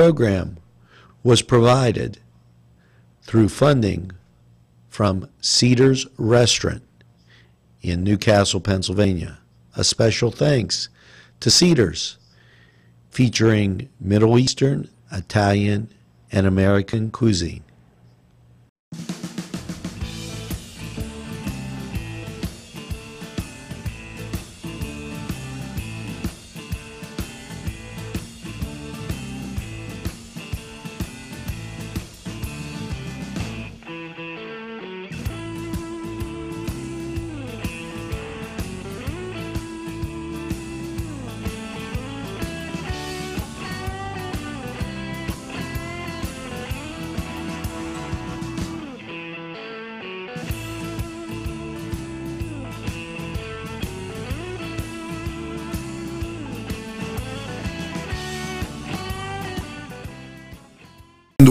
program was provided through funding from Cedars Restaurant in Newcastle, Pennsylvania. A special thanks to Cedars, featuring Middle Eastern, Italian, and American cuisine.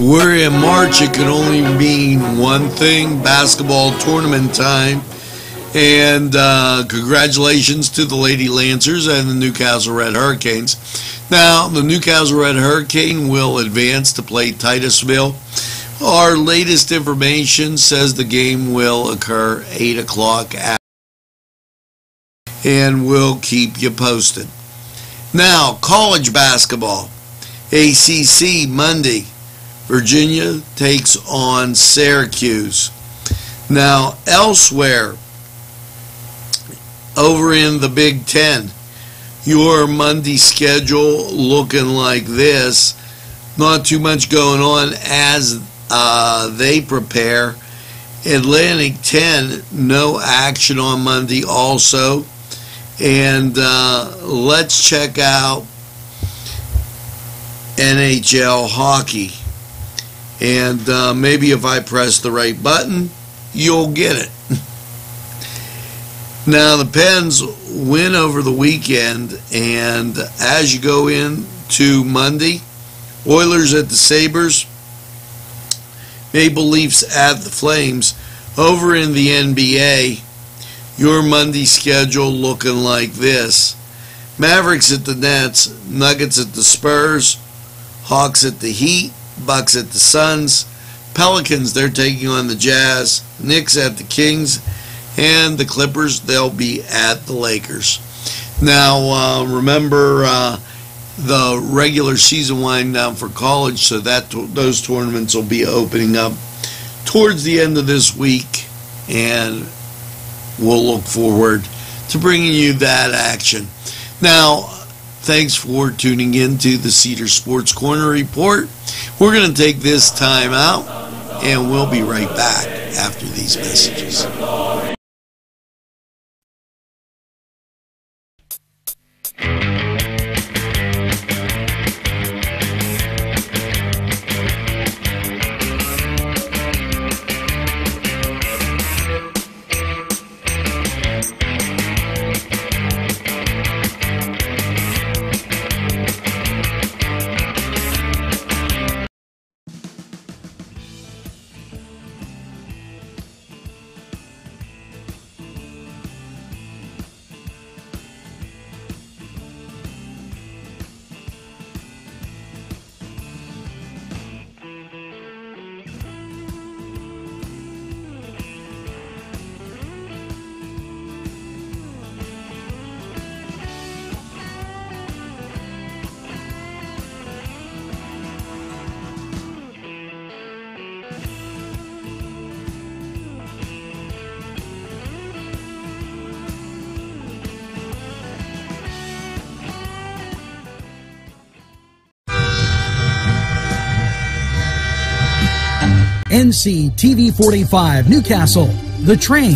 We're in March. It can only mean one thing basketball tournament time. And uh, congratulations to the Lady Lancers and the Newcastle Red Hurricanes. Now, the Newcastle Red Hurricane will advance to play Titusville. Our latest information says the game will occur 8 o'clock and we'll keep you posted. Now, college basketball. ACC Monday. Virginia takes on Syracuse. Now, elsewhere, over in the Big Ten, your Monday schedule looking like this. Not too much going on as uh, they prepare. Atlantic 10, no action on Monday also. And uh, let's check out NHL hockey. And uh, maybe if I press the right button, you'll get it. now, the Pens win over the weekend, and as you go into Monday, Oilers at the Sabres, Maple Leafs at the Flames. Over in the NBA, your Monday schedule looking like this Mavericks at the Nets, Nuggets at the Spurs, Hawks at the Heat, Bucks at the Suns, Pelicans they're taking on the Jazz, Knicks at the Kings, and the Clippers they'll be at the Lakers. Now uh, remember uh, the regular season wind down for college, so that those tournaments will be opening up towards the end of this week, and we'll look forward to bringing you that action. Now, Thanks for tuning in to the Cedar Sports Corner Report. We're going to take this time out and we'll be right back after these messages. NC TV 45 Newcastle, The Train.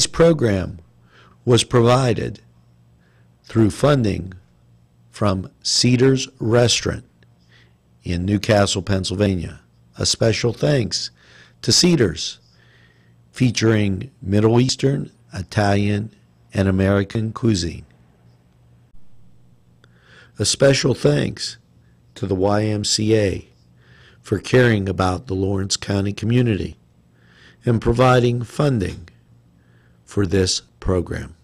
This program was provided through funding from Cedars Restaurant in Newcastle, Pennsylvania. A special thanks to Cedars, featuring Middle Eastern, Italian, and American cuisine. A special thanks to the YMCA for caring about the Lawrence County community and providing funding for this program.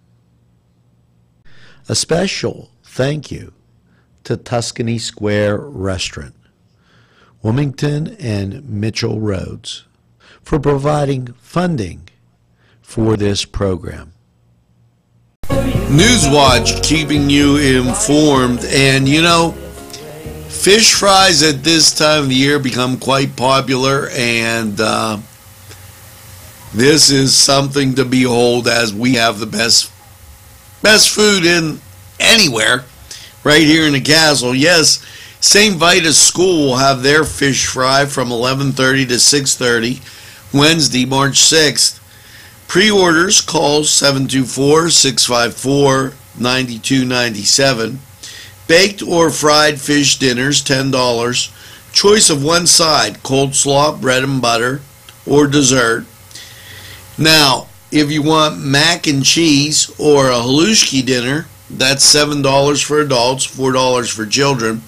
A special thank you to Tuscany Square Restaurant, Wilmington and Mitchell Roads, for providing funding for this program. Newswatch keeping you informed, and you know, fish fries at this time of the year become quite popular, and uh, this is something to behold as we have the best best food in anywhere right here in the castle. Yes, St. Vitus School will have their fish fry from 11:30 to 6:30 Wednesday, March 6th. Pre-orders call 724-654-9297. Baked or fried fish dinners $10. Choice of one side, cold slaw, bread and butter, or dessert. Now, if you want mac and cheese or a halushki dinner, that's $7 for adults, $4 for children.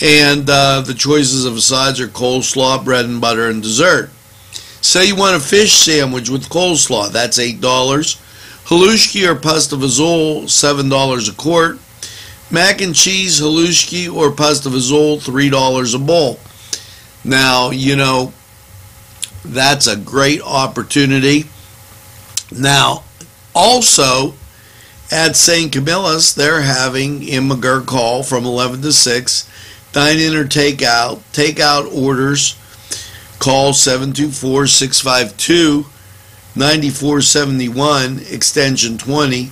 And uh, the choices of sides are coleslaw, bread and butter, and dessert. Say you want a fish sandwich with coleslaw, that's $8. Halushki or pasta vazol, $7 a quart. Mac and cheese, halushki, or pasta vazol, $3 a bowl. Now, you know, that's a great opportunity. Now, also at St. Camillus, they're having in McGurk Hall from 11 to 6, dine in or take out. Takeout orders, call 724 652 9471, extension 20.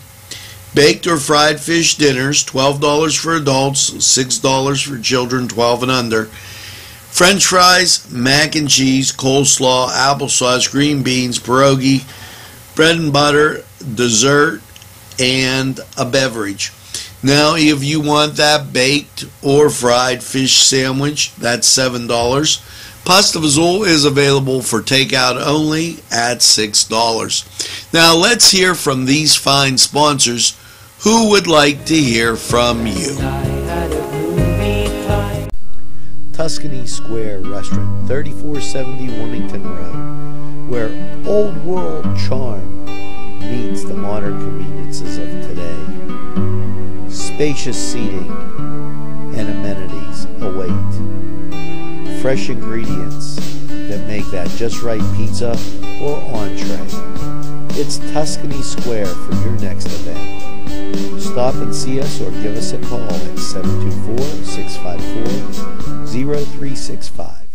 Baked or fried fish dinners, $12 for adults, $6 for children 12 and under. French fries, mac and cheese, coleslaw, applesauce, green beans, pierogi, bread and butter, dessert, and a beverage. Now, if you want that baked or fried fish sandwich, that's $7. Pasta Vazul is available for takeout only at $6. Now, let's hear from these fine sponsors who would like to hear from you. Tuscany Square Restaurant, 3470 Wilmington Road, where old world charm meets the modern conveniences of today. Spacious seating and amenities await. Fresh ingredients that make that just right pizza or entree. It's Tuscany Square for your next event. Stop and see us or give us a call at 724 654 0365.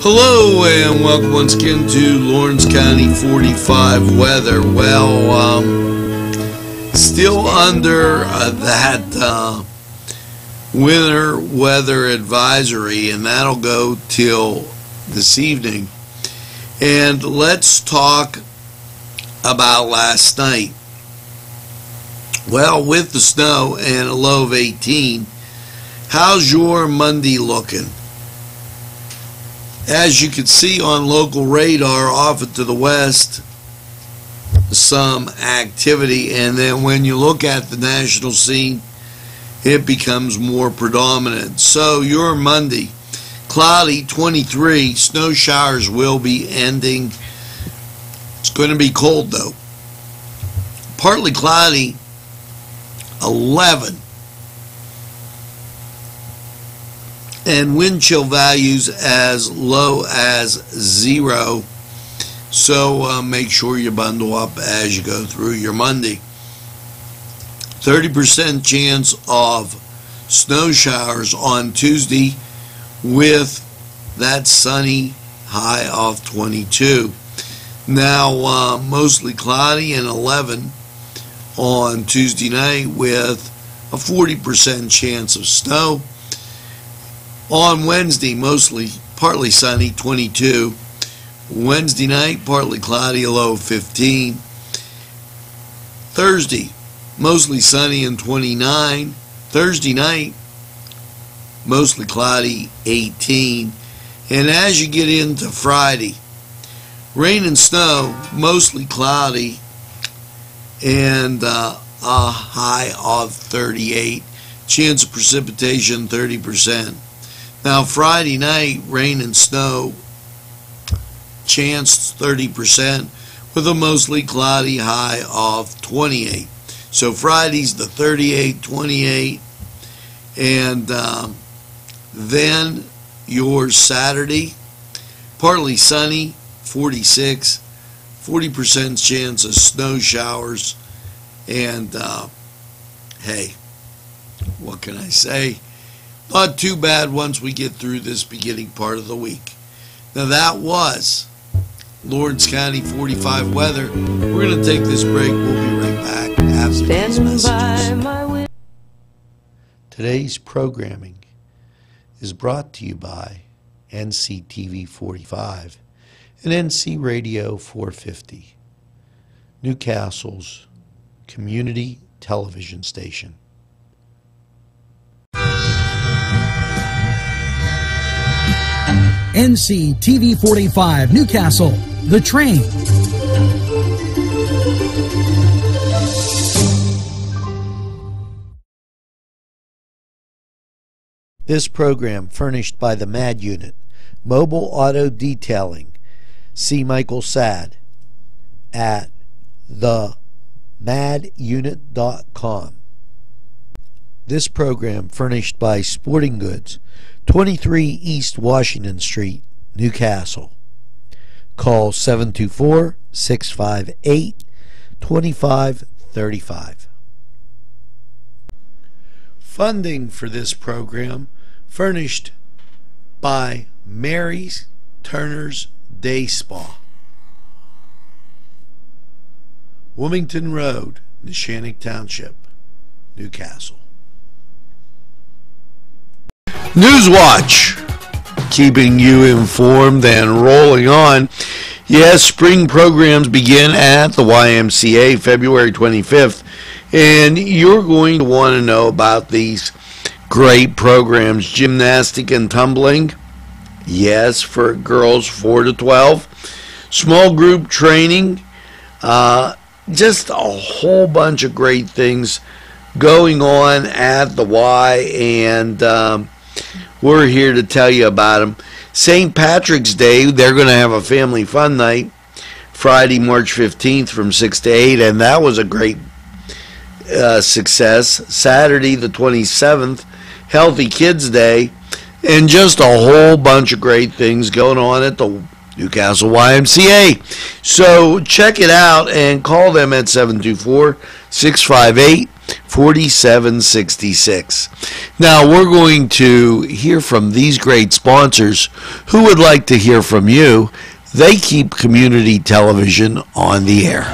Hello and welcome once again to Lawrence County 45 weather. Well, um, still under uh, that uh, winter weather advisory, and that'll go till this evening. And let's talk about last night. Well, with the snow and a low of 18, how's your Monday looking? As you can see on local radar off to the west, some activity, and then when you look at the national scene, it becomes more predominant. So your Monday, cloudy 23, snow showers will be ending. It's going to be cold though. Partly cloudy 11 and wind chill values as low as zero. So uh, make sure you bundle up as you go through your Monday. 30% chance of snow showers on Tuesday with that sunny high of 22. Now, uh, mostly cloudy and 11 on Tuesday night with a 40% chance of snow. On Wednesday, mostly partly sunny, 22. Wednesday night, partly cloudy, low 15. Thursday, mostly sunny and 29. Thursday night, mostly cloudy, 18. And as you get into Friday, rain and snow, mostly cloudy, and uh, a high of 38. Chance of precipitation, 30%. Now, Friday night, rain and snow, chance 30%, with a mostly cloudy high of 28. So Friday's the 38, 28, and um, then your Saturday, partly sunny, 46, 40% chance of snow showers, and uh, hey, what can I say? Not too bad once we get through this beginning part of the week. Now that was Lawrence County 45 weather. We're going to take this break. We'll be right back after these messages. Today's programming is brought to you by NCTV 45 and NC Radio 450, Newcastle's community television station. NC TV 45 Newcastle, The Train. This program furnished by the MAD Unit, Mobile Auto Detailing. See Michael Sad at themadunit.com. This program furnished by Sporting Goods, 23 East Washington Street, Newcastle. Call 724 658 2535. Funding for this program furnished by Mary's Turner's Day Spa. Wilmington Road, Neshannock Township, Newcastle. Newswatch, keeping you informed and rolling on. Yes, spring programs begin at the YMCA February 25th, and you're going to want to know about these great programs gymnastic and tumbling. Yes, for girls 4 to 12. Small group training. Uh, just a whole bunch of great things going on at the Y, and um, we're here to tell you about them. St. Patrick's Day, they're going to have a family fun night Friday, March 15th from 6 to 8, and that was a great uh, success. Saturday, the 27th, Healthy Kids Day, and just a whole bunch of great things going on at the Newcastle YMCA. So check it out and call them at 724 658 4766. Now we're going to hear from these great sponsors who would like to hear from you. They keep community television on the air.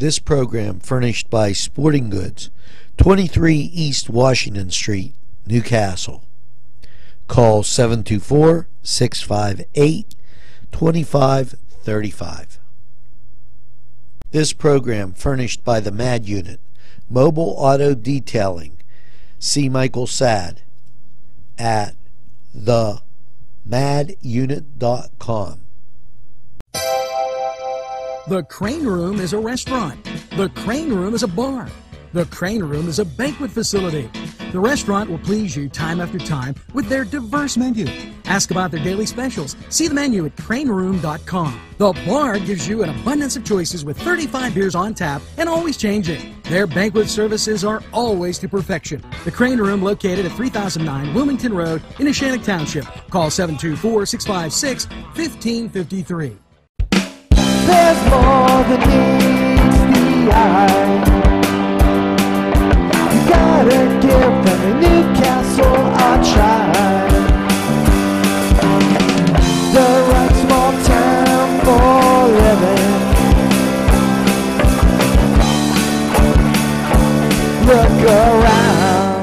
This program furnished by Sporting Goods, 23 East Washington Street, Newcastle. Call 724 658 2535. This program furnished by the MAD Unit, Mobile Auto Detailing. See Michael Sad at themadunit.com. The Crane Room is a restaurant. The Crane Room is a bar. The Crane Room is a banquet facility. The restaurant will please you time after time with their diverse menu. Ask about their daily specials. See the menu at craneroom.com. The bar gives you an abundance of choices with 35 beers on tap and always changing. Their banquet services are always to perfection. The Crane Room located at 3009 Wilmington Road in Neshannock Township. Call 724 656 1553. There's more than meets the eye. You gotta try. The right small town for living. Look around.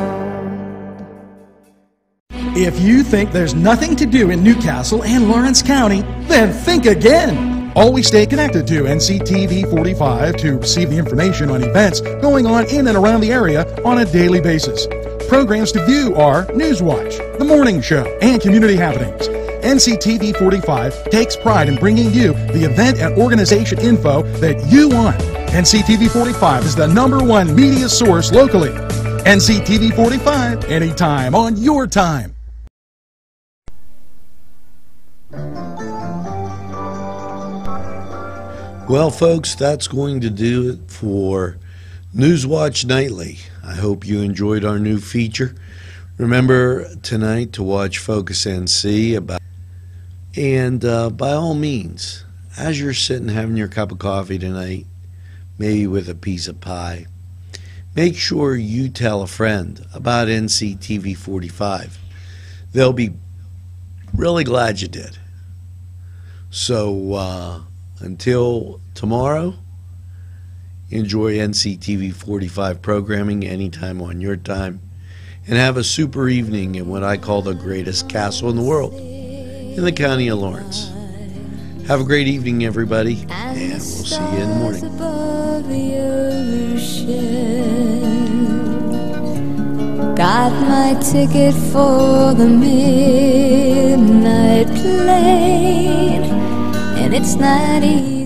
If you think there's nothing to do in Newcastle and Lawrence County, then think again. Always stay connected to NCTV 45 to receive the information on events going on in and around the area on a daily basis. Programs to view are Newswatch, The Morning Show, and Community Happenings. NCTV 45 takes pride in bringing you the event and organization info that you want. NCTV 45 is the number one media source locally. NCTV 45, anytime on your time. Well, folks, that's going to do it for Newswatch Nightly. I hope you enjoyed our new feature. Remember tonight to watch Focus NC about, and uh, by all means, as you're sitting having your cup of coffee tonight, maybe with a piece of pie, make sure you tell a friend about NCTV 45. They'll be really glad you did. So, uh, until tomorrow, enjoy NCTV 45 programming anytime on your time and have a super evening in what I call the greatest castle in the world in the county of Lawrence. Have a great evening, everybody, and we'll see you in the morning. Got my ticket for the midnight plane, it's not easy.